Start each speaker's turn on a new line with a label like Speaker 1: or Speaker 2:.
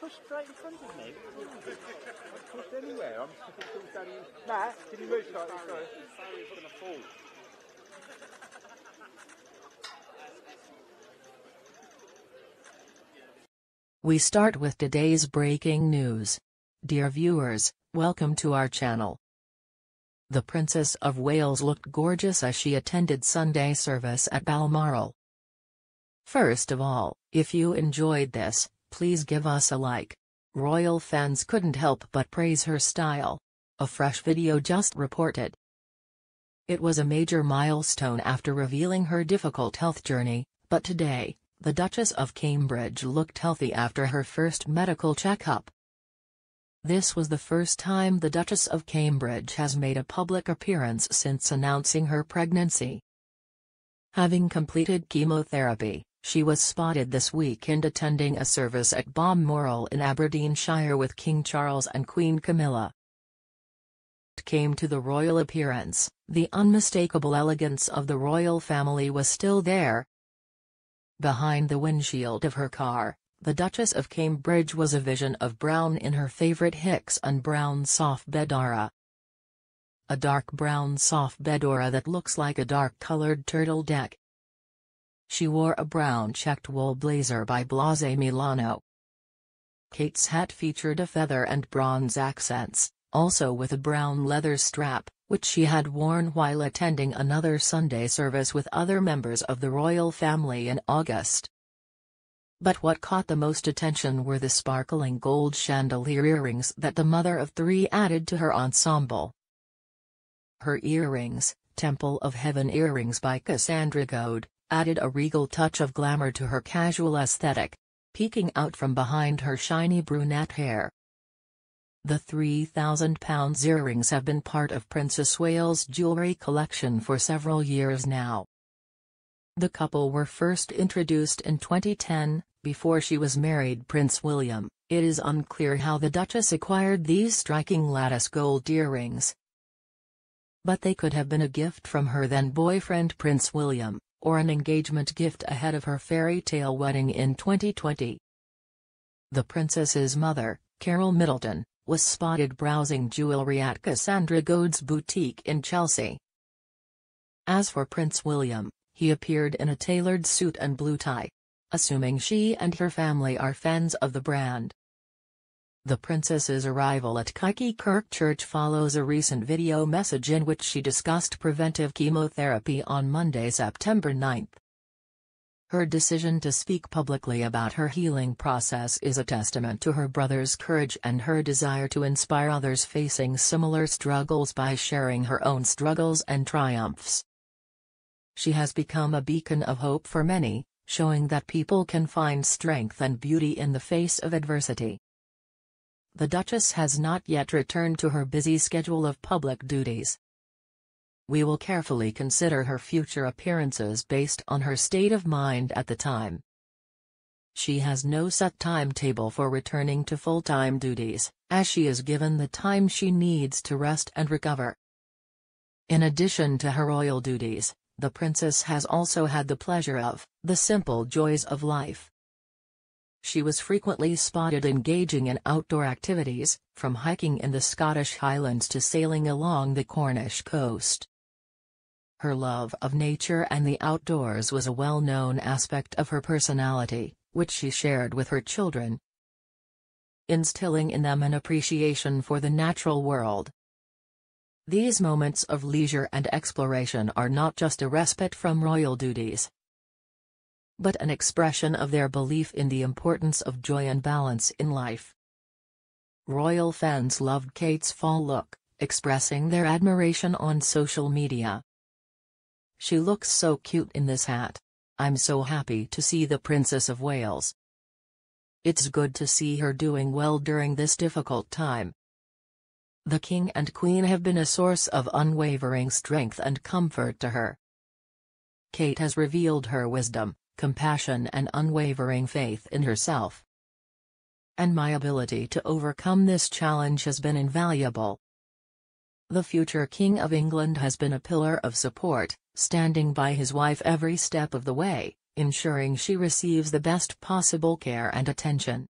Speaker 1: push straight in front of me. I pushed anywhere. I'm sticking things down here. Matt, can you move slightly? Sorry. Barry's going to fall.
Speaker 2: We start with today's breaking news. Dear viewers, welcome to our channel. The Princess of Wales looked gorgeous as she attended Sunday service at Balmoral. First of all, if you enjoyed this, please give us a like. Royal fans couldn't help but praise her style. A fresh video just reported. It was a major milestone after revealing her difficult health journey, but today, the Duchess of Cambridge looked healthy after her first medical checkup. This was the first time the Duchess of Cambridge has made a public appearance since announcing her pregnancy. Having completed chemotherapy, she was spotted this weekend attending a service at Balmoral in Aberdeenshire with King Charles and Queen Camilla. Came to the royal appearance, the unmistakable elegance of the royal family was still there, Behind the windshield of her car, the Duchess of Cambridge was a vision of brown in her favorite Hicks and Brown soft fedora. A dark brown soft fedora that looks like a dark-colored turtle deck. She wore a brown checked wool blazer by Blazé Milano. Kate's hat featured a feather and bronze accents, also with a brown leather strap, which she had worn while attending another Sunday service with other members of the royal family in August. But what caught the most attention were the sparkling gold chandelier earrings that the mother of three added to her ensemble. Her earrings, Temple of Heaven earrings by Cassandra Goad, added a regal touch of glamour to her casual aesthetic, peeking out from behind her shiny brunette hair. The £3,000 earrings have been part of Princess Wales' jewellery collection for several years now. The couple were first introduced in 2010, before she was married Prince William. It is unclear how the Duchess acquired these striking lattice gold earrings. But they could have been a gift from her then boyfriend Prince William, or an engagement gift ahead of her fairy tale wedding in 2020. The princess's mother, Carole Middleton, was spotted browsing jewelry at Cassandra Goad's boutique in Chelsea. As for Prince William, he appeared in a tailored suit and blue tie. Assuming she and her family are fans of the brand. The princess's arrival at Crathie Kirk Church follows a recent video message in which she discussed preventive chemotherapy on Monday, September 9. Her decision to speak publicly about her healing process is a testament to her brother's courage and her desire to inspire others facing similar struggles by sharing her own struggles and triumphs. She has become a beacon of hope for many, showing that people can find strength and beauty in the face of adversity. The Duchess has not yet returned to her busy schedule of public duties. We will carefully consider her future appearances based on her state of mind at the time. She has no set timetable for returning to full-time duties, as she is given the time she needs to rest and recover. In addition to her royal duties, the princess has also had the pleasure of the simple joys of life. She was frequently spotted engaging in outdoor activities, from hiking in the Scottish Highlands to sailing along the Cornish coast. Her love of nature and the outdoors was a well-known aspect of her personality, which she shared with her children, instilling in them an appreciation for the natural world. These moments of leisure and exploration are not just a respite from royal duties, but an expression of their belief in the importance of joy and balance in life. Royal fans loved Kate's fall look, expressing their admiration on social media. She looks so cute in this hat. I'm so happy to see the Princess of Wales. It's good to see her doing well during this difficult time. The King and Queen have been a source of unwavering strength and comfort to her. Kate has revealed her wisdom, compassion and unwavering faith in herself. And my ability to overcome this challenge has been invaluable. The future King of England has been a pillar of support, standing by his wife every step of the way, ensuring she receives the best possible care and attention.